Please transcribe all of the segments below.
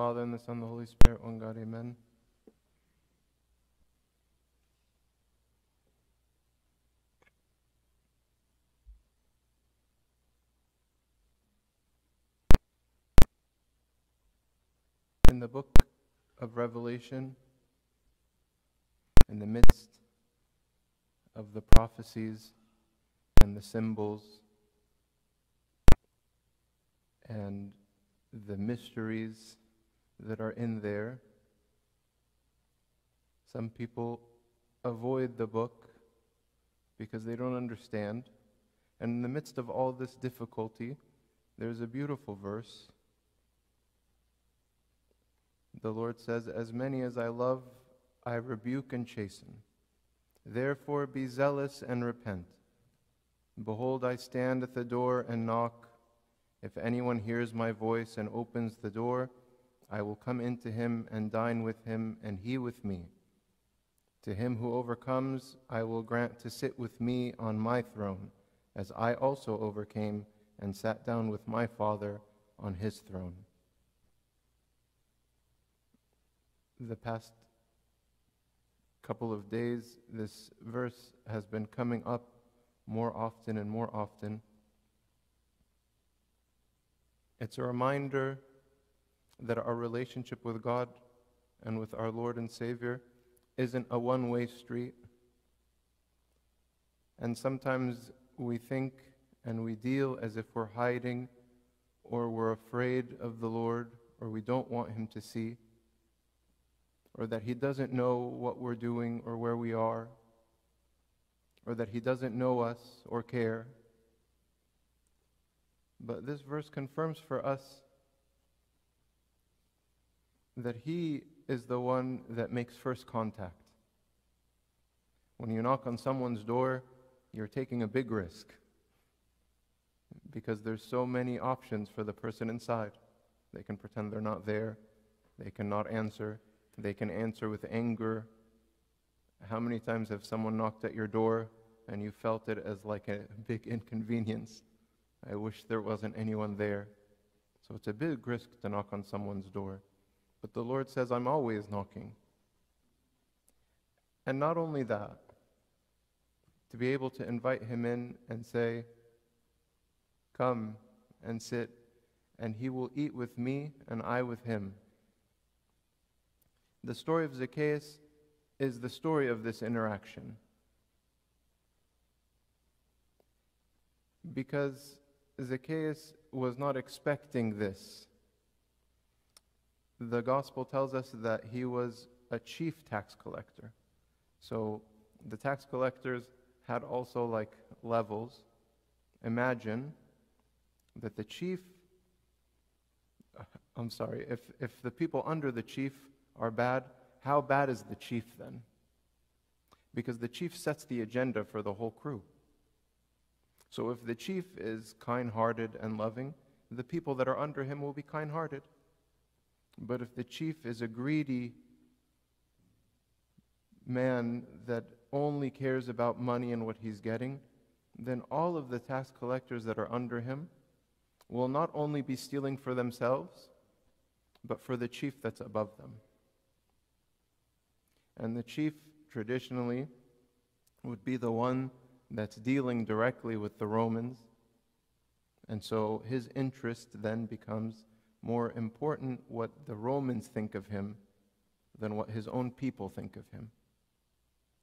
Father, and the Son, and the Holy Spirit, one God, amen. In the book of Revelation, in the midst of the prophecies and the symbols and the mysteries that are in there. Some people avoid the book because they don't understand. And in the midst of all this difficulty, there's a beautiful verse. The Lord says, As many as I love, I rebuke and chasten. Therefore be zealous and repent. Behold, I stand at the door and knock. If anyone hears my voice and opens the door, I will come into him and dine with him, and he with me. To him who overcomes, I will grant to sit with me on my throne, as I also overcame and sat down with my Father on his throne. The past couple of days, this verse has been coming up more often and more often. It's a reminder that our relationship with God and with our Lord and Savior isn't a one way street. And sometimes we think and we deal as if we're hiding or we're afraid of the Lord or we don't want Him to see or that He doesn't know what we're doing or where we are or that He doesn't know us or care. But this verse confirms for us that He is the one that makes first contact. When you knock on someone's door, you're taking a big risk because there's so many options for the person inside. They can pretend they're not there, they cannot answer, they can answer with anger. How many times have someone knocked at your door and you felt it as like a big inconvenience? I wish there wasn't anyone there. So it's a big risk to knock on someone's door. But the Lord says, I'm always knocking. And not only that, to be able to invite him in and say, Come and sit, and he will eat with me and I with him. The story of Zacchaeus is the story of this interaction. Because Zacchaeus was not expecting this the gospel tells us that he was a chief tax collector. So the tax collectors had also like levels. Imagine that the chief, I'm sorry, if, if the people under the chief are bad, how bad is the chief then? Because the chief sets the agenda for the whole crew. So if the chief is kind hearted and loving, the people that are under him will be kind hearted. But if the chief is a greedy man that only cares about money and what he's getting, then all of the tax collectors that are under him will not only be stealing for themselves, but for the chief that's above them. And the chief traditionally would be the one that's dealing directly with the Romans. And so his interest then becomes more important what the Romans think of him than what his own people think of him.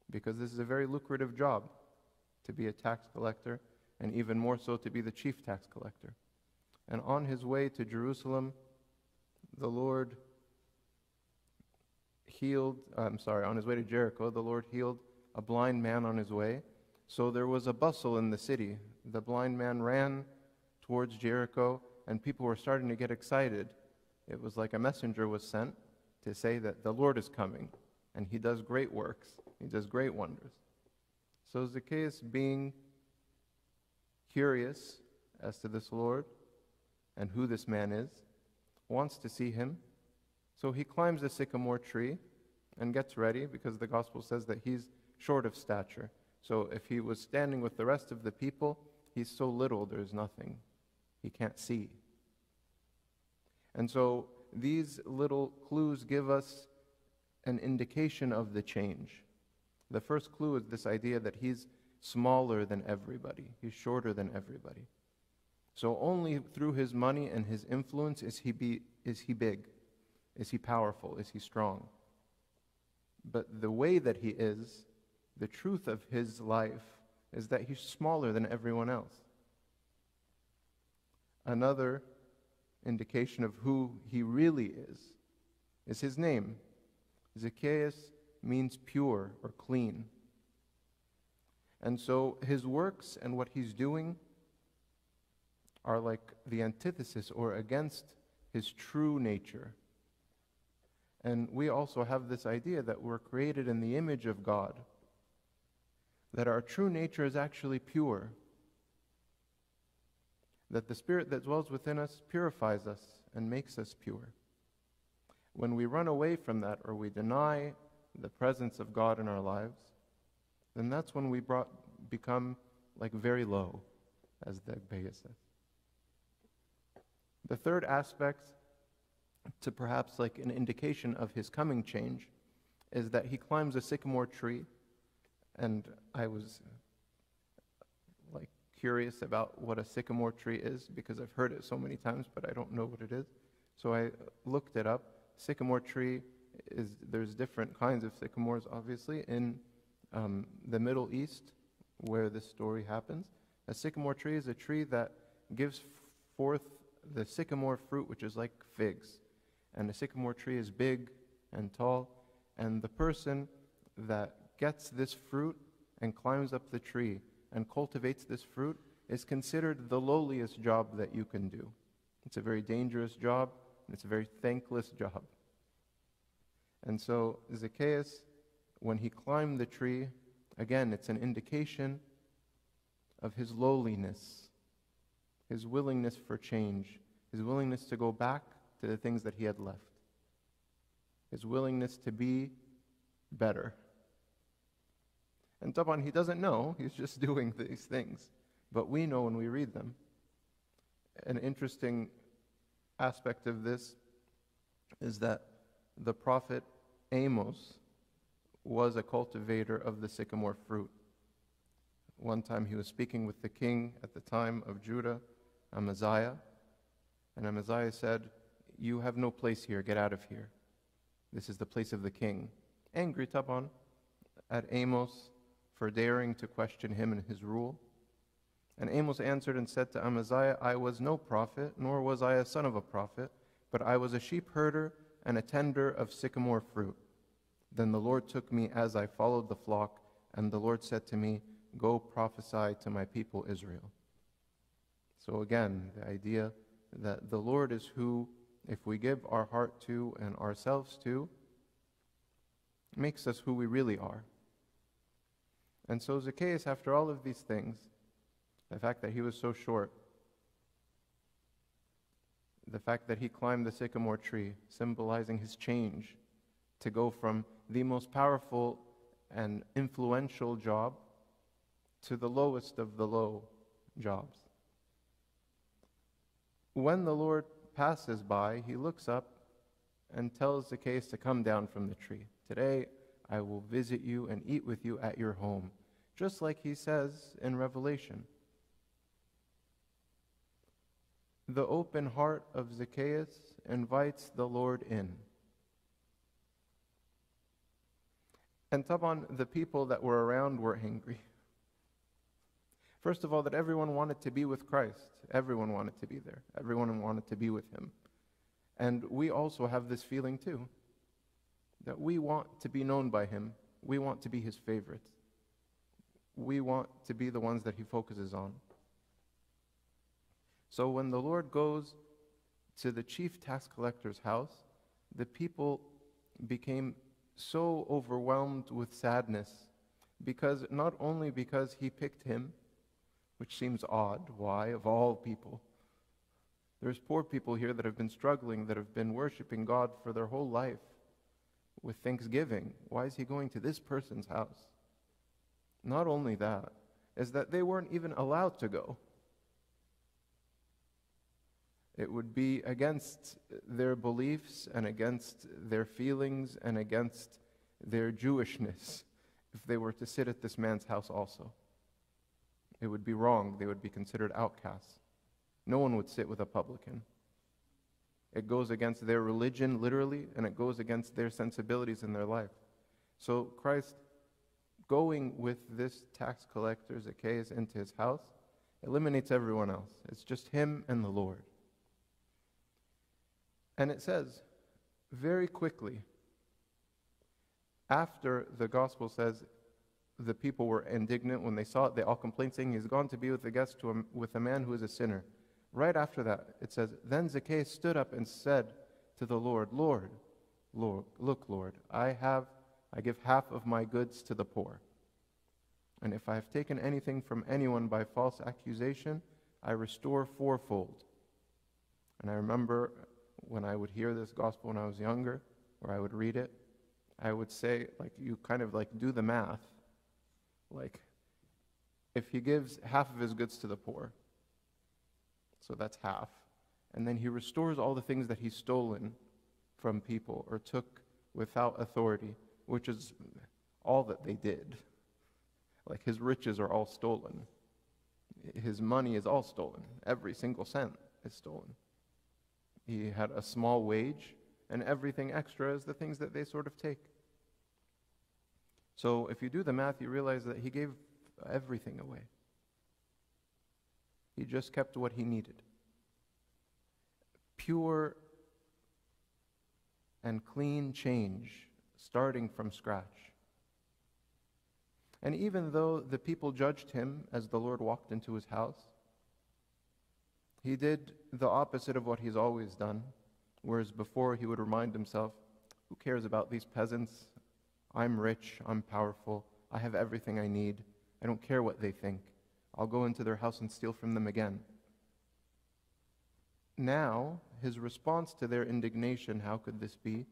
Because this is a very lucrative job to be a tax collector, and even more so to be the chief tax collector. And on his way to Jerusalem, the Lord healed, I'm sorry, on his way to Jericho, the Lord healed a blind man on his way. So there was a bustle in the city. The blind man ran towards Jericho and people were starting to get excited. It was like a messenger was sent to say that the Lord is coming, and he does great works, he does great wonders. So Zacchaeus, being curious as to this Lord and who this man is, wants to see him. So he climbs a sycamore tree and gets ready because the gospel says that he's short of stature. So if he was standing with the rest of the people, he's so little there's nothing he can't see. And so these little clues give us an indication of the change. The first clue is this idea that he's smaller than everybody, he's shorter than everybody. So only through his money and his influence is he, be, is he big, is he powerful, is he strong. But the way that he is, the truth of his life, is that he's smaller than everyone else. Another indication of who he really is is his name. Zacchaeus means pure or clean. And so his works and what he's doing are like the antithesis or against his true nature. And we also have this idea that we're created in the image of God, that our true nature is actually pure, that the Spirit that dwells within us purifies us and makes us pure. When we run away from that or we deny the presence of God in our lives, then that's when we brought, become like very low, as the Agpeya says. The third aspect, to perhaps like an indication of his coming change, is that he climbs a sycamore tree. And I was curious about what a sycamore tree is because I've heard it so many times, but I don't know what it is. So I looked it up. Sycamore tree is there's different kinds of sycamores, obviously, in um, the Middle East where this story happens. A sycamore tree is a tree that gives forth the sycamore fruit, which is like figs. And the sycamore tree is big and tall. And the person that gets this fruit and climbs up the tree and cultivates this fruit is considered the lowliest job that you can do. It's a very dangerous job, and it's a very thankless job. And so Zacchaeus, when he climbed the tree, again, it's an indication of his lowliness, his willingness for change, his willingness to go back to the things that he had left, his willingness to be better. And Taban, he doesn't know, he's just doing these things. But we know when we read them. An interesting aspect of this is that the prophet Amos was a cultivator of the sycamore fruit. One time he was speaking with the king at the time of Judah, Amaziah, and Amaziah said, You have no place here, get out of here. This is the place of the king. Angry Taban at Amos for daring to question him and his rule. And Amos answered and said to Amaziah, I was no prophet, nor was I a son of a prophet, but I was a sheep herder and a tender of sycamore fruit. Then the Lord took me as I followed the flock, and the Lord said to me, Go prophesy to my people Israel. So again, the idea that the Lord is who, if we give our heart to and ourselves to, makes us who we really are. And so Zacchaeus, after all of these things, the fact that he was so short, the fact that he climbed the sycamore tree, symbolizing his change to go from the most powerful and influential job to the lowest of the low jobs. When the Lord passes by, he looks up and tells Zacchaeus to come down from the tree. Today I will visit you and eat with you at your home, just like he says in Revelation. The open heart of Zacchaeus invites the Lord in. And Taban, the people that were around were angry. First of all, that everyone wanted to be with Christ. Everyone wanted to be there. Everyone wanted to be with him. And we also have this feeling too that we want to be known by him. We want to be his favorites. We want to be the ones that he focuses on. So when the Lord goes to the chief tax collector's house, the people became so overwhelmed with sadness because not only because he picked him, which seems odd, why, of all people. There's poor people here that have been struggling, that have been worshiping God for their whole life with thanksgiving. Why is he going to this person's house? Not only that, is that they weren't even allowed to go. It would be against their beliefs and against their feelings and against their Jewishness if they were to sit at this man's house also. It would be wrong. They would be considered outcasts. No one would sit with a publican. It goes against their religion, literally, and it goes against their sensibilities in their life. So Christ, going with this tax collector, Zacchaeus, into his house, eliminates everyone else. It's just him and the Lord. And it says, very quickly, after the gospel says the people were indignant when they saw it, they all complained, saying, He's gone to be with the guest to a, with a man who is a sinner. Right after that, it says, Then Zacchaeus stood up and said to the Lord, Lord, Lord, look, Lord, I have, I give half of my goods to the poor. And if I have taken anything from anyone by false accusation, I restore fourfold. And I remember when I would hear this gospel when I was younger, or I would read it, I would say, like, you kind of like do the math. Like, if he gives half of his goods to the poor, so that's half, and then he restores all the things that he's stolen from people or took without authority, which is all that they did. Like, his riches are all stolen. His money is all stolen. Every single cent is stolen. He had a small wage, and everything extra is the things that they sort of take. So if you do the math, you realize that he gave everything away. He just kept what he needed. Pure and clean change, starting from scratch. And even though the people judged him as the Lord walked into his house, he did the opposite of what he's always done, whereas before he would remind himself, Who cares about these peasants? I'm rich, I'm powerful, I have everything I need, I don't care what they think. I'll go into their house and steal from them again. Now, his response to their indignation, how could this be,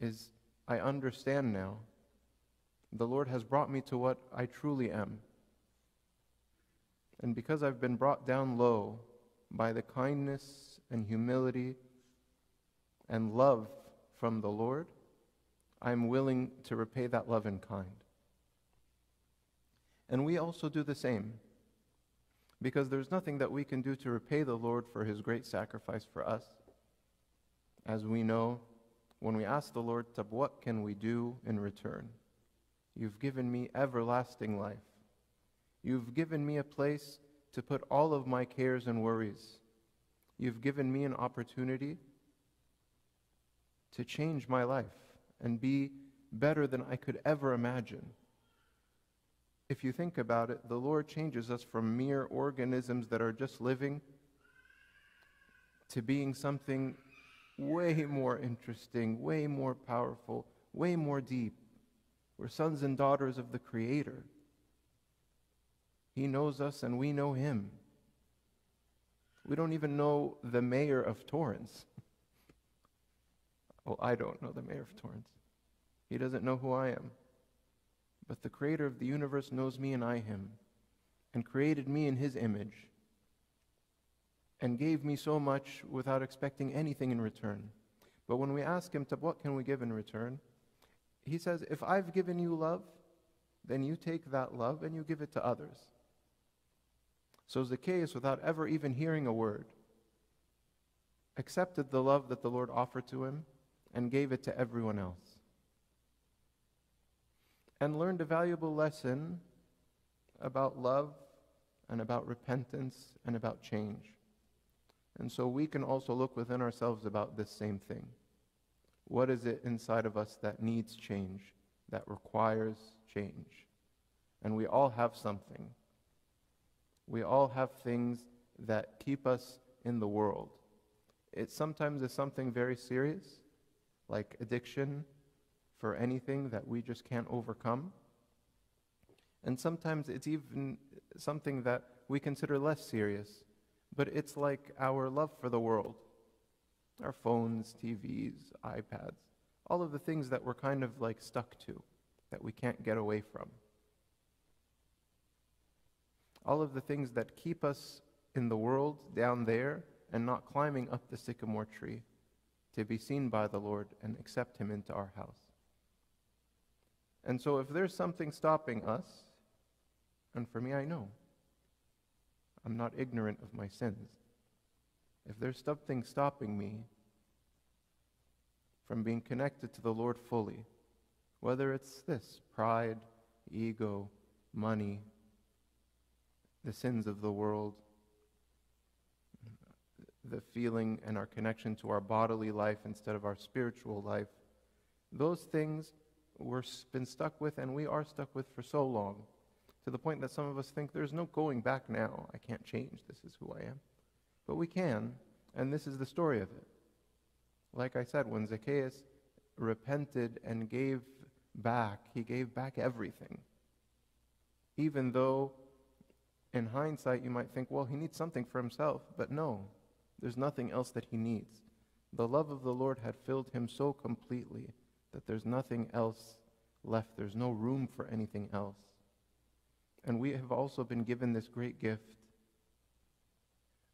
is I understand now. The Lord has brought me to what I truly am. And because I've been brought down low, by the kindness and humility and love from the Lord, I'm willing to repay that love in kind. And we also do the same, because there's nothing that we can do to repay the Lord for his great sacrifice for us. As we know, when we ask the Lord, what can we do in return? You've given me everlasting life. You've given me a place to put all of my cares and worries. You've given me an opportunity to change my life and be better than I could ever imagine. If you think about it, the Lord changes us from mere organisms that are just living to being something way more interesting, way more powerful, way more deep. We're sons and daughters of the Creator. He knows us and we know him. We don't even know the mayor of Torrance. well, I don't know the mayor of Torrance. He doesn't know who I am. But the creator of the universe knows me and I him, and created me in his image, and gave me so much without expecting anything in return. But when we ask him, what can we give in return? He says, if I've given you love, then you take that love and you give it to others. So Zacchaeus, without ever even hearing a word, accepted the love that the Lord offered to him and gave it to everyone else. And learned a valuable lesson about love and about repentance and about change. And so we can also look within ourselves about this same thing. What is it inside of us that needs change, that requires change? And we all have something. We all have things that keep us in the world. It sometimes is something very serious, like addiction for anything that we just can't overcome. And sometimes it's even something that we consider less serious, but it's like our love for the world our phones, TVs, iPads, all of the things that we're kind of like stuck to, that we can't get away from all of the things that keep us in the world down there and not climbing up the sycamore tree to be seen by the Lord and accept Him into our house. And so, if there's something stopping us, and for me, I know, I'm not ignorant of my sins. If there's something stopping me from being connected to the Lord fully, whether it's this pride, ego, money, the sins of the world, the feeling and our connection to our bodily life instead of our spiritual life, those things we've been stuck with and we are stuck with for so long to the point that some of us think there's no going back now. I can't change. This is who I am. But we can, and this is the story of it. Like I said, when Zacchaeus repented and gave back, he gave back everything. Even though, in hindsight, you might think, well, he needs something for himself. But no, there's nothing else that he needs. The love of the Lord had filled him so completely that there's nothing else left. There's no room for anything else. And we have also been given this great gift.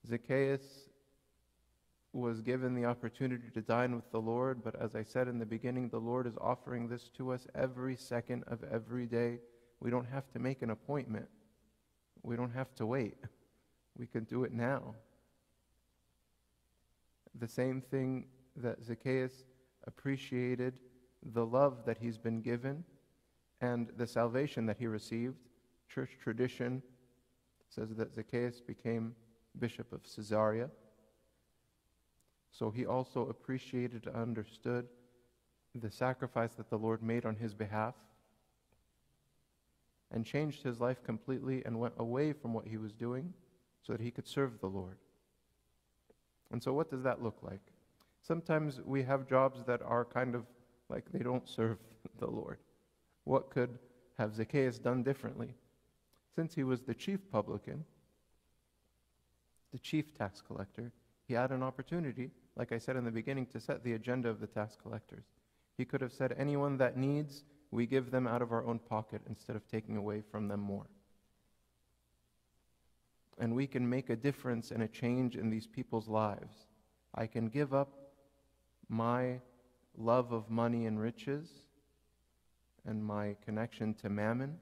Zacchaeus was given the opportunity to dine with the Lord, but as I said in the beginning, the Lord is offering this to us every second of every day. We don't have to make an appointment, we don't have to wait. We can do it now. The same thing that Zacchaeus appreciated the love that he's been given and the salvation that he received. Church tradition says that Zacchaeus became bishop of Caesarea. So he also appreciated and understood the sacrifice that the Lord made on his behalf and changed his life completely and went away from what he was doing so that he could serve the Lord. And so, what does that look like? Sometimes we have jobs that are kind of like they don't serve the Lord. What could have Zacchaeus done differently? Since he was the chief publican, the chief tax collector, he had an opportunity like I said in the beginning, to set the agenda of the tax collectors. He could have said, anyone that needs, we give them out of our own pocket instead of taking away from them more. And we can make a difference and a change in these people's lives. I can give up my love of money and riches and my connection to mammon,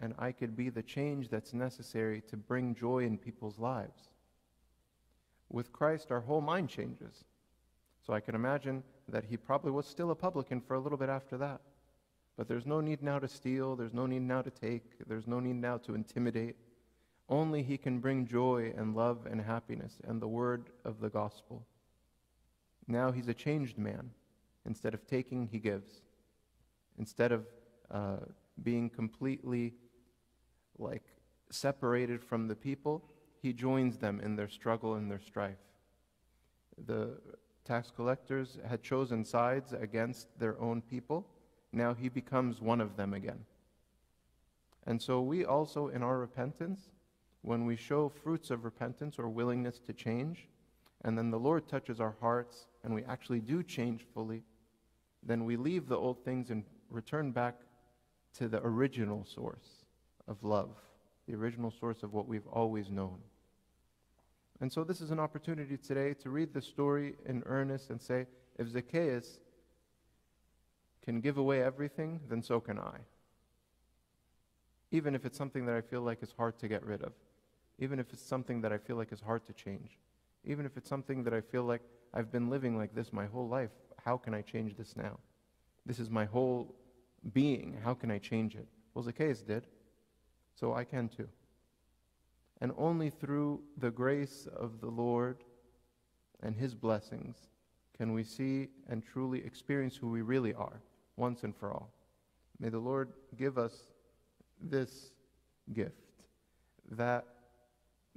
and I could be the change that's necessary to bring joy in people's lives. With Christ, our whole mind changes. So I can imagine that he probably was still a publican for a little bit after that. But there's no need now to steal, there's no need now to take, there's no need now to intimidate. Only he can bring joy and love and happiness and the word of the gospel. Now he's a changed man. Instead of taking, he gives. Instead of uh, being completely like separated from the people, he joins them in their struggle and their strife. The tax collectors had chosen sides against their own people. Now he becomes one of them again. And so we also, in our repentance, when we show fruits of repentance or willingness to change, and then the Lord touches our hearts and we actually do change fully, then we leave the old things and return back to the original source of love the original source of what we've always known. And so, this is an opportunity today to read the story in earnest and say, if Zacchaeus can give away everything, then so can I. Even if it's something that I feel like is hard to get rid of, even if it's something that I feel like is hard to change, even if it's something that I feel like I've been living like this my whole life, how can I change this now? This is my whole being. How can I change it? Well, Zacchaeus did. So I can too. And only through the grace of the Lord and His blessings can we see and truly experience who we really are once and for all. May the Lord give us this gift, that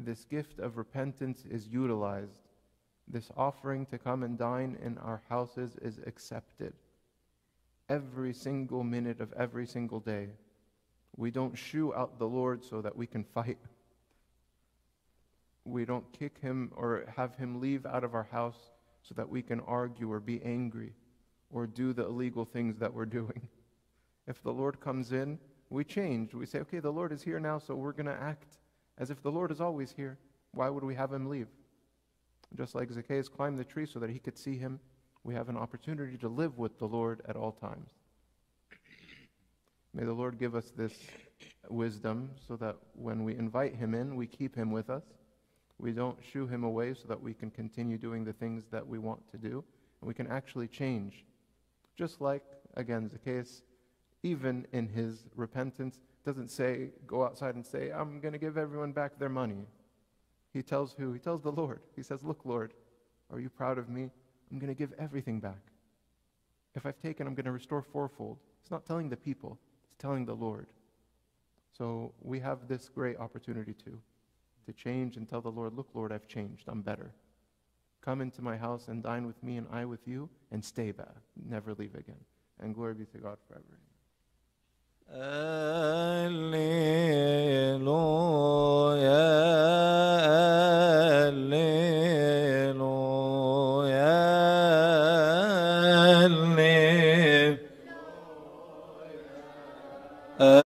this gift of repentance is utilized. This offering to come and dine in our houses is accepted every single minute of every single day. We don't shoo out the Lord so that we can fight. We don't kick him or have him leave out of our house so that we can argue or be angry or do the illegal things that we're doing. If the Lord comes in, we change. We say, okay, the Lord is here now, so we're going to act as if the Lord is always here. Why would we have him leave? Just like Zacchaeus climbed the tree so that he could see him, we have an opportunity to live with the Lord at all times. May the Lord give us this wisdom so that when we invite him in, we keep him with us. We don't shoo him away so that we can continue doing the things that we want to do, and we can actually change. Just like, again, Zacchaeus, even in his repentance, doesn't say, go outside and say, I'm going to give everyone back their money. He tells who? He tells the Lord. He says, Look, Lord, are you proud of me? I'm going to give everything back. If I've taken, I'm going to restore fourfold. It's not telling the people, it's telling the Lord. So we have this great opportunity to, to change and tell the Lord, Look, Lord, I've changed. I'm better. Come into my house and dine with me and I with you and stay back. Never leave again. And glory be to God forever. آه، هللويا